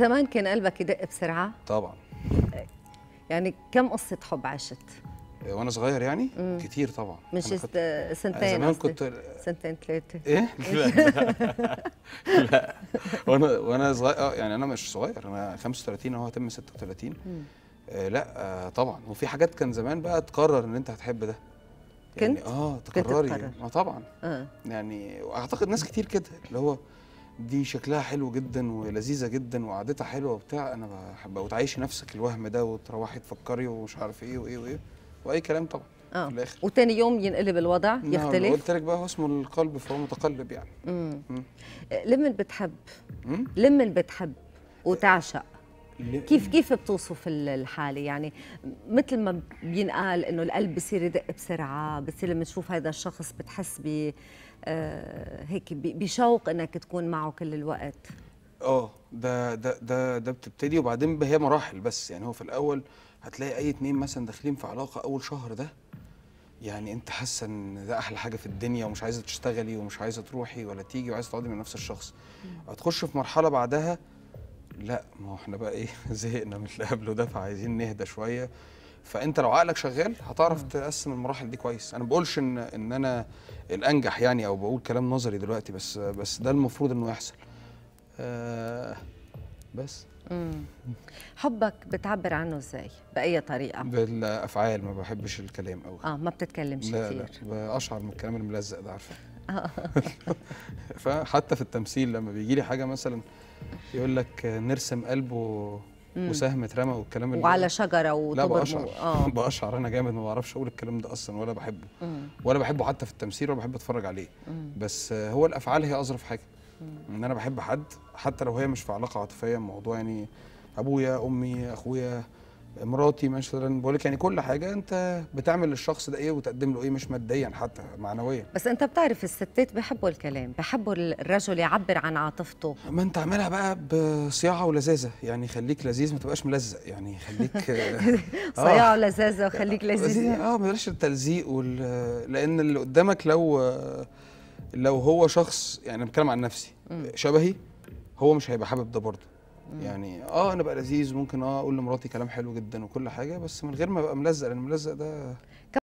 زمان كان قلبك يدق بسرعة؟ طبعا. يعني كم قصة حب عشت وأنا صغير يعني؟ كتير طبعا. مش. كنت- سنتين زمان. كنت سنتين ثلاثة إيه؟ لا. لا. وأنا وأنا صغير آه يعني أنا مش صغير أنا 35 اهو هتم 36 آه لا آه طبعا. وفي حاجات كان زمان بقى تقرر إن أنت هتحب ده. يعني كنت؟ آه كنت تقرري. تقرر. آه طبعا. آه. يعني وأعتقد ناس كتير كده اللي هو دي شكلها حلو جدا ولذيذة جدا وقعدتها حلوة وبتاع. أنا بحبها وتعيشي نفسك الوهم ده وتروحي تفكري ومش عارف إيه وإيه وإيه وأي كلام طبعا آه. في الآخر. وتاني يوم ينقلب الوضع نعم، يختلف. قلت لك بقى هو اسمه القلب فهو متقلب يعني. مم. مم. لمن بتحب؟ لمن بتحب وتعشق؟ كيف كيف بتوصف ال- الحالة؟ يعني مثل ما بينقال إنه القلب بصير يدق بسرعة بصير لما تشوف هذا الشخص بتحس ب آه هيك بشوق إنك تكون معه كل الوقت. آه ده ده ده ده بتبتدي وبعدين هي مراحل بس. يعني هو في الأول هتلاقي أي اتنين مثلا داخلين في علاقة أول شهر ده يعني أنت حاسه إن ده أحلى حاجة في الدنيا ومش عايزة تشتغلي ومش عايزة تروحي ولا تيجي وعايزة تقعدي مع نفس الشخص. هتخش في مرحلة بعدها لا ما هو إحنا بقى إيه زهقنا من اللي قبله ده فعايزين نهدى شوية. فأنت لو عقلك شغال هتعرف تقسم المراحل دي كويس. أنا ما بقولش إن إن أنا الأنجح يعني أو بقول كلام نظري دلوقتي بس بس ده المفروض إنه يحصل. آه بس. مم. حبك بتعبر عنه إزاي؟ بأي طريقة؟ بالأفعال ما بحبش الكلام قوي آه ما بتتكلمش لا لا كثير بأشعر من الكلام الملزق ده عارفه. فحتى في التمثيل لما بيجي لي حاجة مثلا يقول لك نرسم قلب و... وسهم اترمى والكلام اللي وعلى شجرة لا وطبر بقشعر مو- آه. بقشعر أنا جامد ما بعرفش أقول الكلام ده أصلا ولا بحبه. مم. ولا بحبه حتى في التمثيل ولا بحب أتفرج عليه. مم. بس آه، هو الأفعال هي أظرف حاجة. إن أنا بحب حد حتى لو هي مش في علاقة عاطفية موضوع يعني أبويا أمي أخويا مراتي مثلا بقول لك يعني كل حاجة أنت بتعمل للشخص ده إيه وتقدم له إيه مش ماديا حتى معنويا. بس أنت بتعرف الستات بحبوا الكلام بحبوا الرجل يعبر عن عاطفته. ما أنت اعملها بقى بصياعة ولذاذة يعني خليك لذيذ ما تبقاش ملزق يعني خليك آه، صياعة ولذاذة وخليك لذيذ. آه بلاش التلزيق وال... لأن اللي قدامك لو لو هو شخص يعني أنا بتكلم عن نفسي شبهي هو مش هيبقى حابب ده برضه. يعني آه أنا بقى لذيذ ممكن آه أقول لمراتي كلام حلو جدا وكل حاجة بس من غير ما أبقى ملزق لأن الملزق ده